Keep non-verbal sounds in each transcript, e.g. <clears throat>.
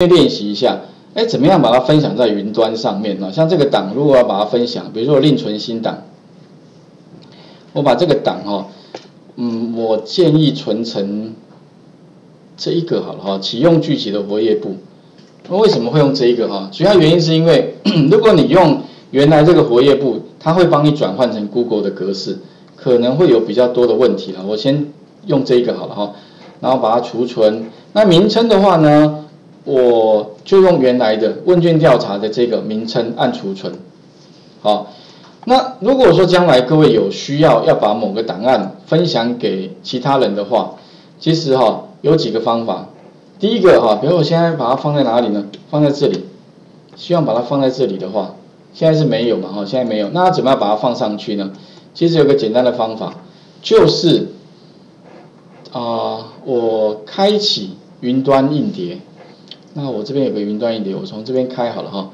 先练习一下，哎，怎么样把它分享在云端上面呢？像这个档，如果要把它分享，比如说我另存新档，我把这个档哈，嗯，我建议存成这一个好了哈，启用具体的活页簿。那为什么会用这一个哈？主要原因是因为，<clears throat> 如果你用原来这个活页簿，它会帮你转换成 Google 的格式，可能会有比较多的问题了。我先用这一个好了哈，然后把它储存。那名称的话呢？我就用原来的问卷调查的这个名称按储存，好，那如果说将来各位有需要要把某个档案分享给其他人的话，其实哈有几个方法，第一个哈，比如我现在把它放在哪里呢？放在这里，希望把它放在这里的话，现在是没有嘛哈，现在没有，那怎么样把它放上去呢？其实有个简单的方法，就是啊，我开启云端硬碟。那我这边有个云端硬碟，我从这边开好了哈。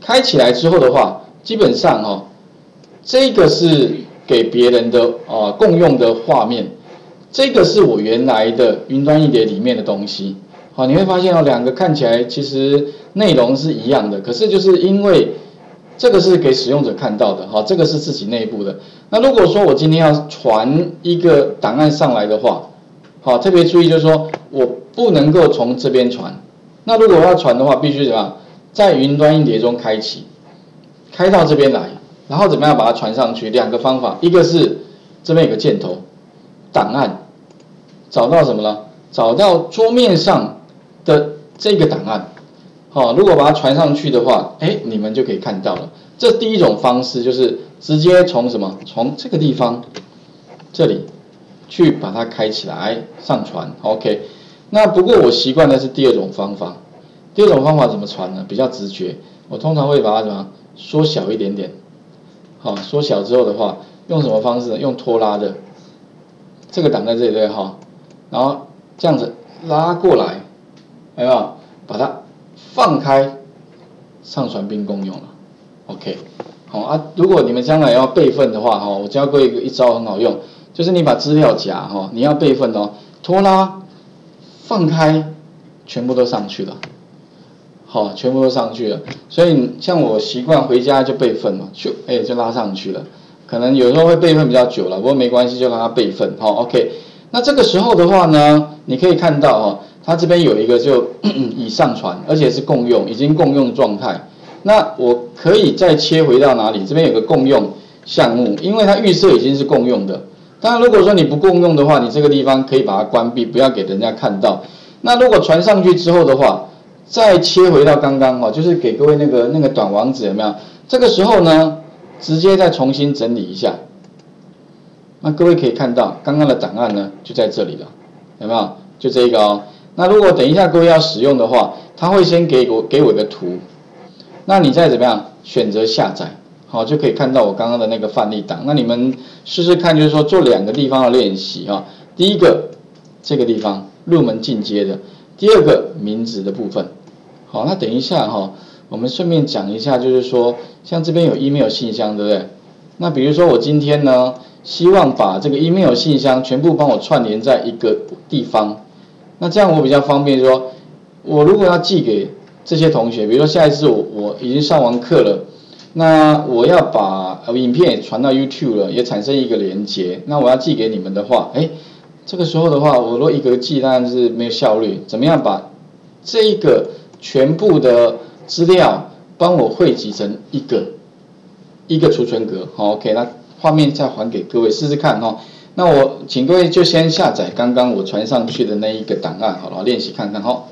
开起来之后的话，基本上哈，这个是给别人的啊共用的画面，这个是我原来的云端硬碟里面的东西。好，你会发现哦，两个看起来其实内容是一样的，可是就是因为这个是给使用者看到的，好，这个是自己内部的。那如果说我今天要传一个档案上来的话，好，特别注意就是说我不能够从这边传。那如果要传的话，必须怎么样？在云端硬碟中开启，开到这边来，然后怎么样把它传上去？两个方法，一个是这边有个箭头，档案，找到什么了？找到桌面上的这个档案，好，如果把它传上去的话，哎，你们就可以看到了。这第一种方式就是直接从什么？从这个地方这里去把它开起来上传，OK。那不过我习惯的是第二种方法，第二种方法怎么传呢？比较直觉，我通常会把它什么缩小一点点，好，缩小之后的话，用什么方式呢？用拖拉的，这个挡在这里对哈，然后这样子拉过来，有没有？把它放开，上传并共用了，OK，好啊。如果你们将来要备份的话哈，我教过一个一招很好用，就是你把资料夹哈，你要备份哦，拖拉。放开，全部都上去了，好，全部都上去了。所以像我习惯回家就备份嘛，就哎就拉上去了。可能有时候会备份比较久了，不过没关系，就让它备份。好，OK。那这个时候的话呢，你可以看到哈，它这边有一个就 <clears throat> 已上传，而且是共用，已经共用状态。那我可以再切回到哪里？这边有个共用项目，因为它预设已经是共用的。当然，如果说你不共用的话，你这个地方可以把它关闭，不要给人家看到。那如果传上去之后的话，再切回到刚刚哦，就是给各位那个那个短网址有没有？这个时候呢，直接再重新整理一下。那各位可以看到，刚刚的档案呢就在这里了，有没有？就这一个哦。那如果等一下各位要使用的话，他会先给我给我一个图，那你再怎么样选择下载。好，就可以看到我刚刚的那个范例档。那你们试试看，就是说做两个地方的练习啊。第一个，这个地方入门进阶的；第二个，名字的部分。好，那等一下哈，我们顺便讲一下，就是说，像这边有 email 信箱，对不对？那比如说我今天呢，希望把这个 email 信箱全部帮我串联在一个地方，那这样我比较方便，说我如果要寄给这些同学，比如说下一次我我已经上完课了。那我要把影片传到 YouTube 了，也产生一个连接。那我要寄给你们的话，哎，这个时候的话，我若一格寄当然是没有效率。怎么样把这一个全部的资料帮我汇集成一个一个储存格？好，OK，那画面再还给各位试试看哈。那我请各位就先下载刚刚我传上去的那一个档案，好了，练习看看哈。